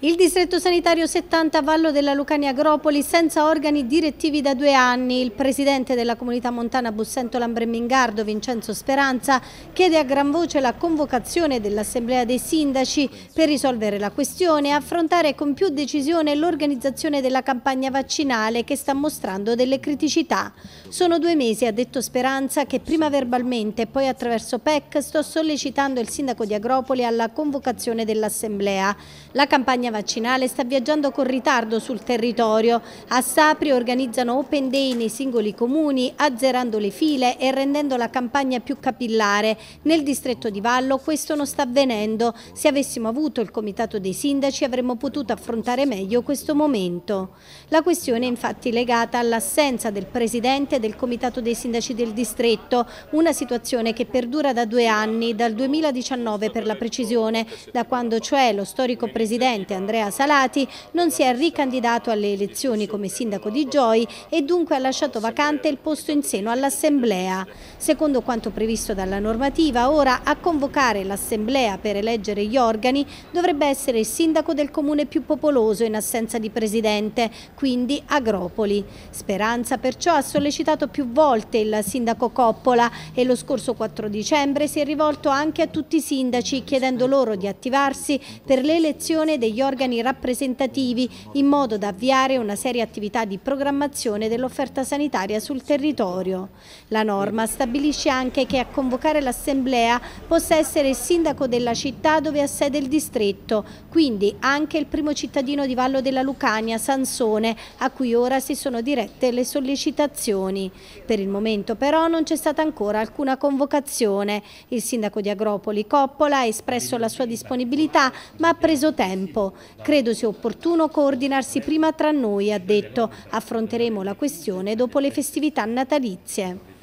Il distretto sanitario 70 a Vallo della Lucania Agropoli senza organi direttivi da due anni. Il presidente della comunità montana Bussento Lambremmingardo, Vincenzo Speranza, chiede a gran voce la convocazione dell'assemblea dei sindaci per risolvere la questione e affrontare con più decisione l'organizzazione della campagna vaccinale che sta mostrando delle criticità. Sono due mesi, ha detto Speranza, che prima verbalmente e poi attraverso PEC sto sollecitando il sindaco di Agropoli alla convocazione dell'assemblea. La campagna campagna vaccinale sta viaggiando con ritardo sul territorio. A Sapri organizzano open day nei singoli comuni, azzerando le file e rendendo la campagna più capillare. Nel distretto di Vallo questo non sta avvenendo. Se avessimo avuto il comitato dei sindaci avremmo potuto affrontare meglio questo momento. La questione è infatti legata all'assenza del presidente del comitato dei sindaci del distretto, una situazione che perdura da due anni, dal 2019 per la precisione, da quando cioè lo storico presidente Andrea Salati non si è ricandidato alle elezioni come sindaco di Gioi e dunque ha lasciato vacante il posto in seno all'Assemblea. Secondo quanto previsto dalla normativa, ora a convocare l'Assemblea per eleggere gli organi dovrebbe essere il sindaco del comune più popoloso in assenza di presidente, quindi Agropoli. Speranza perciò ha sollecitato più volte il sindaco Coppola e lo scorso 4 dicembre si è rivolto anche a tutti i sindaci chiedendo loro di attivarsi per l'elezione degli organi rappresentativi in modo da avviare una seria attività di programmazione dell'offerta sanitaria sul territorio. La norma stabilisce anche che a convocare l'assemblea possa essere il sindaco della città dove ha sede il distretto, quindi anche il primo cittadino di Vallo della Lucania, Sansone, a cui ora si sono dirette le sollecitazioni. Per il momento però non c'è stata ancora alcuna convocazione. Il sindaco di Agropoli, Coppola, ha espresso la sua disponibilità ma ha preso tempo. Credo sia opportuno coordinarsi prima tra noi, ha detto. Affronteremo la questione dopo le festività natalizie.